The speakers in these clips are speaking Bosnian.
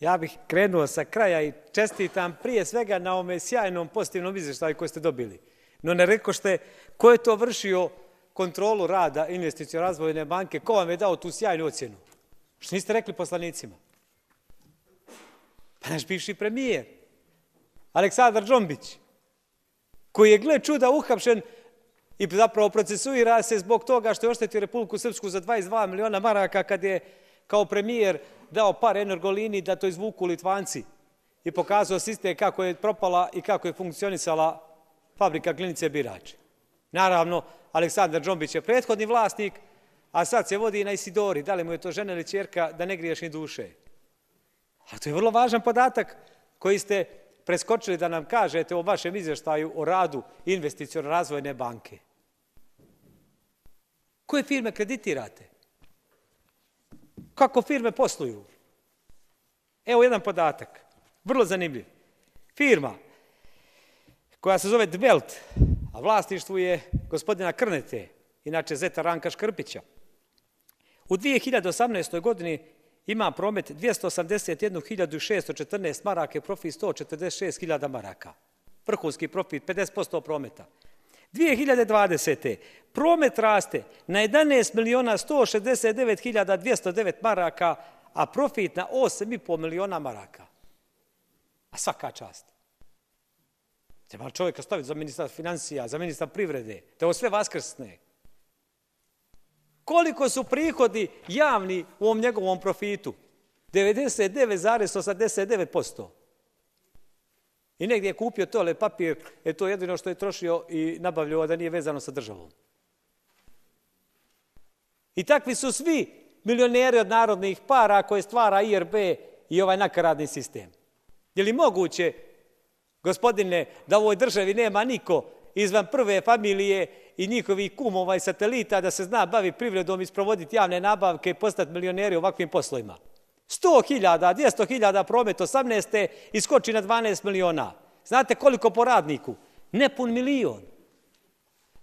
Ja bih krenuo sa kraja i čestitam prije svega na ome sjajnom pozitivnom izvještaju koje ste dobili. No ne reko ste ko je to vršio kontrolu rada investicijo razvojne banke, ko vam je dao tu sjajnu ocjenu? Što niste rekli poslanicima? Pa naš bivši premijer, Aleksandar Džombić, koji je, gle čuda, uhapšen i zapravo procesuira se zbog toga što je oštetio Republiku Srpsku za 22 miliona maraka kad je kao premijer dao par energolini da to izvuku Litvanci i pokazao sistem kako je propala i kako je funkcionisala fabrika klinice Birač. Naravno, Aleksandar Džombić je prethodni vlasnik, a sad se vodi na Isidori. Da li mu je to žena ili čerka da ne griješ ni duše? A to je vrlo važan podatak koji ste preskočili da nam kažete o vašem izvještaju o radu investicijalno razvojne banke. Koje firme kreditirate? Kako firme posluju? Evo jedan podatak, vrlo zanimljiv. Firma koja se zove Dvelt, a vlasništvu je gospodina Krnete, inače Zeta Ranka Škrpića. U 2018. godini ima promet 281.614 maraka i profit 146.000 maraka. Vrhunski profit, 50% prometa. 2020. promet raste na 11 miliona 169.209 maraka, a profit na 8,5 miliona maraka. A svaka čast. Treba čovjeka staviti za ministar financija, za ministar privrede, da ovo sve vaskrsne. Koliko su prihodi javni u ovom njegovom profitu? 99,89%. I negdje je kupio tole papir, e, je to jedino što je trošio i nabavljio, da nije vezano sa državom. I takvi su svi milioneri od narodnih para koje stvara IRB i ovaj nakaradni sistem. Je li moguće, gospodine, da u ovoj državi nema niko izvan prve familije i njihovih kumova i satelita da se zna bavi privredom i sprovoditi javne nabavke i postati milioneri u ovakvim poslovima? 100.000, 200.000 promet 18. iskoči na 12 miliona. Znate koliko po radniku? Nepun milion.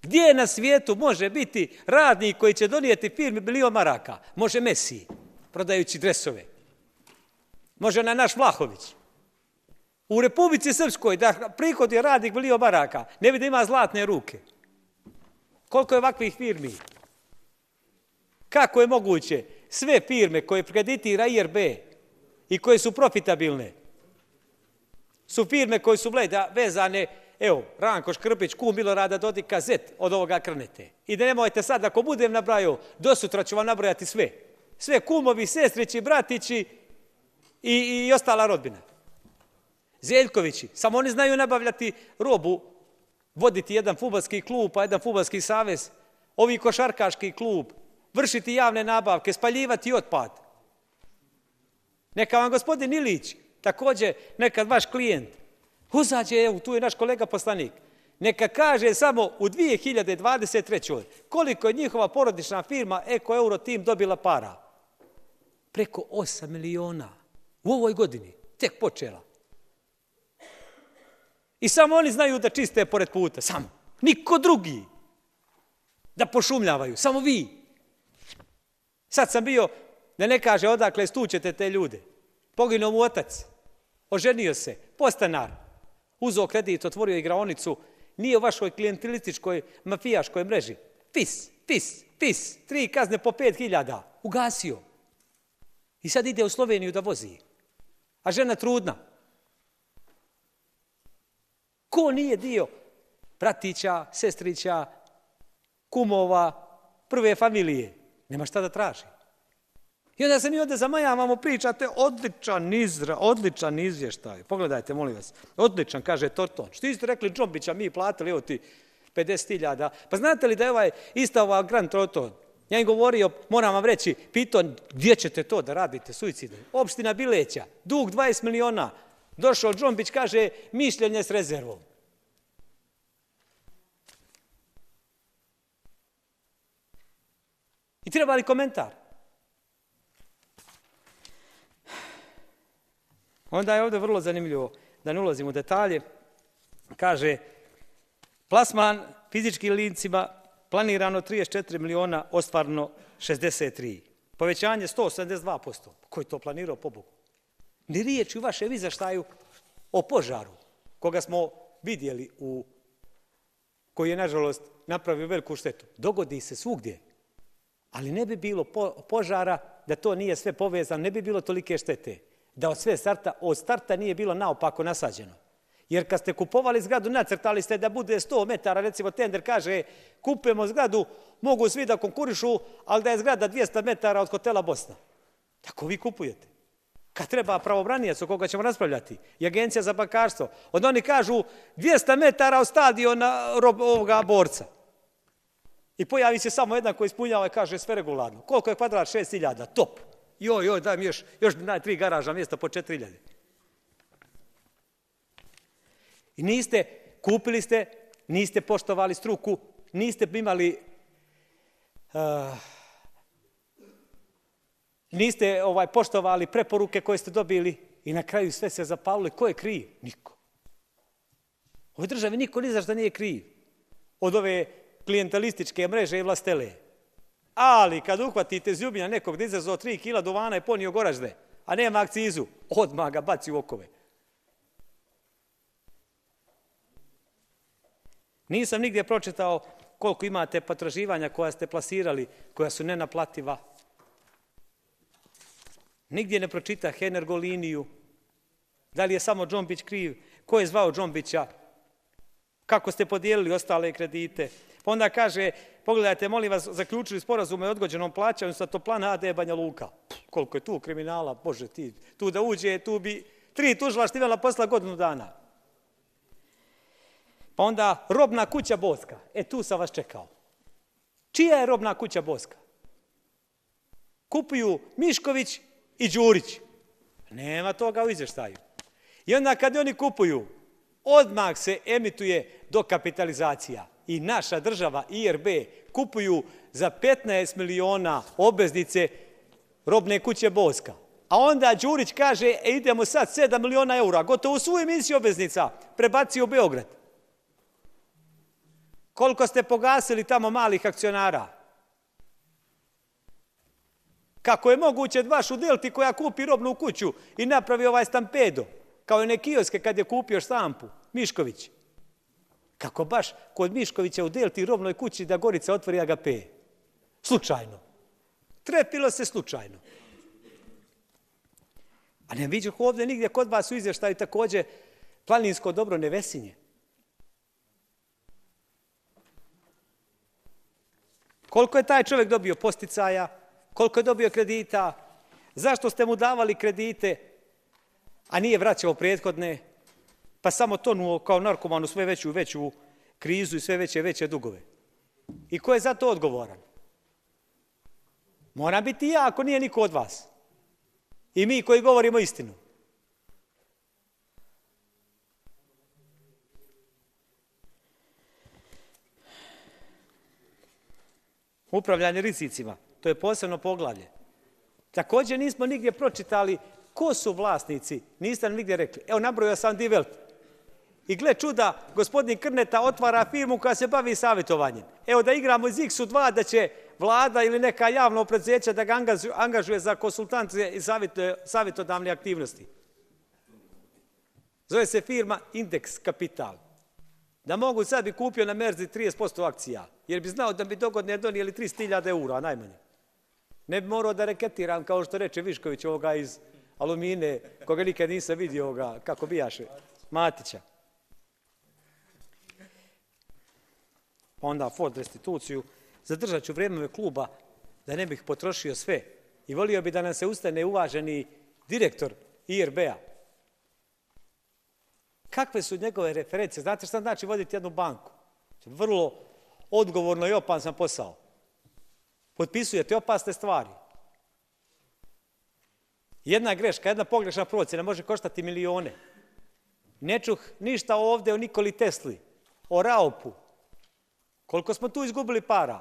Gdje na svijetu može biti radnik koji će donijeti firmi milion maraka? Može Messi, prodajući dresove. Može na naš Vlahović. U Republici Srpskoj, da prihod je radnik milion maraka, ne vidi ima zlatne ruke. Koliko je ovakvih firmi? Kako je moguće? Sve firme koje kreditira IRB i koje su profitabilne, su firme koje su bleda, vezane, evo, Ranko Škrpić, kum Milorada Dodika, Z od ovoga krnete. I da nemojte sad, ako budem nabrajao, do sutra ću vam nabrojati sve. Sve kumovi, sestrići, bratići i, i ostala rodbina. Zeljkovići, samo oni znaju nabavljati robu, voditi jedan futbalski klub, pa jedan futbalski savez, ovi košarkaški klub, vršiti javne nabavke, spaljivati otpad. Neka vam gospodin Ilić, također nekad vaš klijent, uzađe, evo, tu je naš kolega poslanik, neka kaže samo u 2023. koliko je njihova porodična firma Eko Euro Team dobila para. Preko 8 miliona u ovoj godini, tek počela. I samo oni znaju da čiste pored puta, samo. Niko drugi. Da pošumljavaju, samo vi. Sad sam bio, da ne kaže odakle stućete te ljude. Poginuo mu otac, oženio se, postanar, uzeo kredit, otvorio igraonicu, nije u vašoj klijentilističkoj mafijaškoj mreži. Pis, pis, pis, tri kazne po pet hiljada, ugasio. I sad ide u Sloveniju da vozi. A žena trudna. Ko nije dio bratića, sestrića, kumova, prve familije? Nema šta da traži. I onda se mi ovdje zamajavamo, pričate, odličan izra, odličan izvještaj. Pogledajte, molim vas. Odličan, kaže Torton. Što ste rekli Džombića, mi platili, evo ti 50.000. Pa znate li da je ovaj ista ova Grand Torton? Ja im govorio, moram vam reći, pitao gdje ćete to da radite suicide? Opština Bileća, dug 20 miliona. Došao Džombić, kaže, mišljenje s rezervom. I treba li komentar? Onda je ovdje vrlo zanimljivo da ne ulazimo u detalje. Kaže, plasman fizičkim lincima planirano 34 miliona, ostvarno 63. Povećanje 172%. Ko je to planirao po Bogu? Ni riječi u vašem izaštaju o požaru, koga smo vidjeli u koji je, nažalost, napravio veliku štetu. Dogodi se svugdje. Ali ne bi bilo požara da to nije sve povezano, ne bi bilo tolike štete. Da od sve starta, od starta nije bilo naopako nasađeno. Jer kad ste kupovali zgradu, nacrtali ste da bude 100 metara, recimo tender kaže kupujemo zgradu, mogu svi da konkurišu, ali da je zgrada 200 metara od hotela Bosna. Tako vi kupujete. Kad treba pravobranijac o koga ćemo raspravljati i agencija za bankarstvo, onda oni kažu 200 metara od stadiona ovoga borca. I pojavi se samo jedan koji ispunjava i kaže sve regularno. Koliko je kvadrat? 6000. Top. Joj, joj, daj mi još, još naj, tri garaža mjesta po 4000. I niste, kupili ste, niste poštovali struku, niste imali, uh, niste ovaj poštovali preporuke koje ste dobili i na kraju sve se zapalili. Ko je kriv? Niko. U ovoj državi niko ni zašto nije kriv. Od ove klijentalističke mreže i vlastele. Ali kad uhvatite zljubina nekog da izazao 3 kila duvana je ponio goražde, a nema akcizu, odmah ga baci u okove. Nisam nigdje pročitao koliko imate potraživanja koja ste plasirali, koja su nenaplativa. Nigdje ne pročita Henergoliniju. Da li je samo Džombić kriv? Ko je zvao Džombića? Kako ste podijelili ostale kredite? Pa onda kaže, pogledajte, molim vas, zaključili sporazume o odgođenom plaćanju sa Toplana AD Banja Luka. Puh, koliko je tu kriminala, bože ti, tu da uđe, tu bi tri tužilašta imala posla godinu dana. Pa onda robna kuća Boska. E tu sam vas čekao. Čija je robna kuća Boska? Kupuju Mišković i Đurić. Nema toga u izvještaju. I onda kad oni kupuju, odmah se emituje dokapitalizacija. I naša država, IRB, kupuju za 15 miliona obveznice robne kuće Boska. A onda Đurić kaže, e, idemo sad 7 miliona eura, gotovo svu emisiju obveznica, prebaci u Beograd. Koliko ste pogasili tamo malih akcionara? Kako je moguće baš u Delti koja kupi robnu kuću i napravi ovaj stampedo, kao i ne kioske kad je kupio štampu, Mišković. Kako baš kod Miškovića u Delti robnoj kući da Gorica otvori AGP? Slučajno. Trepilo se slučajno. A ne vidim ovdje nigdje kod vas u izvještaju također planinsko dobro nevesinje. Koliko je taj čovjek dobio posticaja, koliko je dobio kredita, zašto ste mu davali kredite, a nije vraćao prethodne, pa samo tonuo kao narkomanu sve veću i veću krizu i sve veće i veće dugove. I ko je za to odgovoran? Moram biti ja ako nije niko od vas. I mi koji govorimo istinu. upravljanje rizicima. To je posebno poglavlje. Također nismo nigdje pročitali ko su vlasnici. Niste nam nigdje rekli. Evo, nabrojio sam Die Welt. I gle čuda, gospodin Krneta otvara firmu koja se bavi savjetovanjem. Evo da igramo iz X-2 da će vlada ili neka javna predsjeća da ga angažuje za konsultante i savjetodavne aktivnosti. Zove se firma Index Kapital da mogu sad bi kupio na Merzi 30% akcija, jer bi znao da bi dogodne donijeli 300.000 eura najmanje. Ne bi morao da reketiram, kao što reče Višković ovoga iz Alumine, koga nikad nisam vidio ovoga, kako bijaše, Matića. Pa onda Ford restituciju, zadržat ću vrijeme kluba da ne bih potrošio sve. I volio bi da nam se ustane uvaženi direktor IRB-a, Kakve su njegove referencije? Znate šta znači voditi jednu banku? Vrlo odgovorno i opasan posao. Potpisujete opasne stvari. Jedna greška, jedna pogrešna procjena može koštati milione. Ne čuh ništa ovde o Nikoli Tesli, o Raupu. Koliko smo tu izgubili para?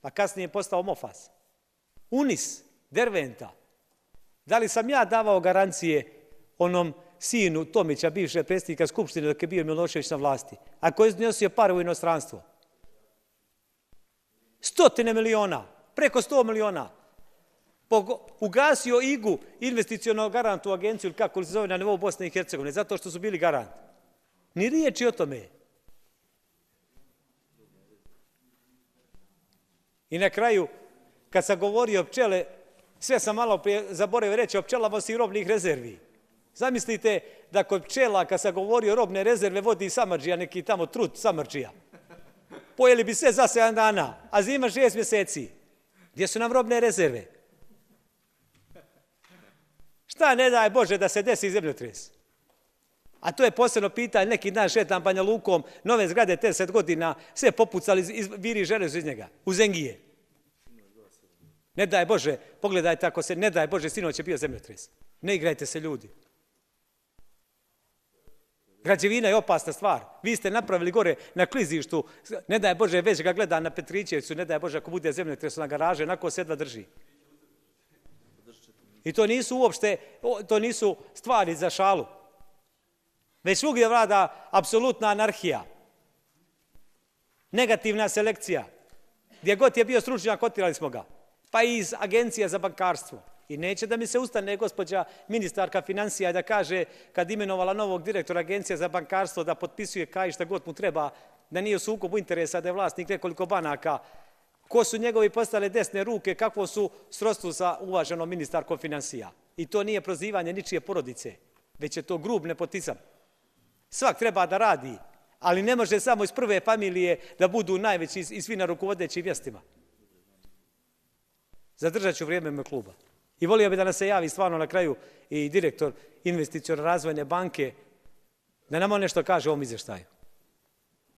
Pa kasnije je postao Mofas. Unis, Derventa. Da li sam ja davao garancije onom sinu Tomića, bivšeg predsjednika Skupštine, dok je bio Milošević na vlasti, a koji je iznosio pare u inostranstvo? Stotine miliona, preko sto miliona. ugasio igu investicijono garantu agenciju, ili kako se zove na nivou Bosne i Hercegovine, zato što su bili garanti. Ni riječi o tome. I na kraju, kad sam govorio o pčele, sve sam malo prije zaboravio reći o pčelama i robnih rezervi. Zamislite da kod pčela, kad sam govorio robne rezerve, vodi samarđija, neki tamo trut samarđija. Pojeli bi sve za 7 dana, a zima 6 mjeseci. Gdje su nam robne rezerve? Šta ne daj Bože da se desi zemljotres? A to je posebno pitanje, neki dan šetam Banja Lukom, nove zgrade, 10 godina, sve popucali, iz, viri železu iz njega, u Zengije. Ne daj Bože, pogledajte ako se, ne daj Bože, sinoć je bio zemljotres. Ne igrajte se ljudi. Građevina je opasna stvar. Vi ste napravili gore na klizištu, ne daj Bože, već ga gleda na Petrićevcu, ne daj Bože, ako bude zemljotres na garaže, onako se jedva drži. I to nisu uopšte, to nisu stvari za šalu. Već svugdje vlada apsolutna anarhija. Negativna selekcija. Gdje god je bio stručnjak, otirali smo ga. Pa i iz agencija za bankarstvo. I neće da mi se ustane gospođa ministarka financija da kaže kad imenovala novog direktora agencija za bankarstvo da potpisuje kaj šta god mu treba, da nije u sukobu interesa, da je vlasnik nekoliko banaka, ko su njegovi postale desne ruke, kakvo su srodstvo sa uvaženom ministarkom financija. I to nije prozivanje ničije porodice, već je to grub nepotizam. Svak treba da radi, ali ne može samo iz prve familije da budu najveći i svi na rukovodećim mjestima. Zadržat ću vrijeme me kluba. I volio bi da nas se javi stvarno na kraju i direktor investicijona razvojne banke da nam on nešto kaže o ovom izvještaju.